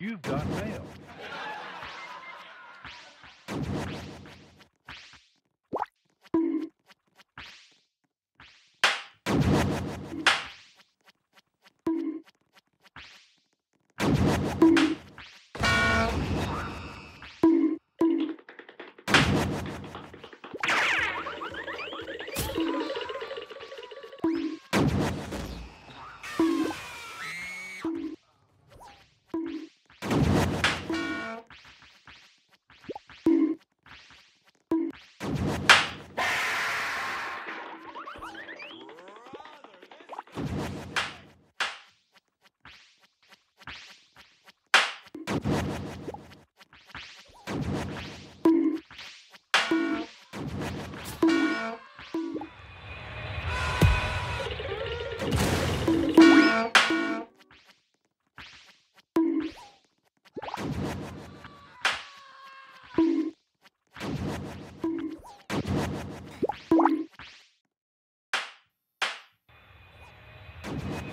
You've got mail. you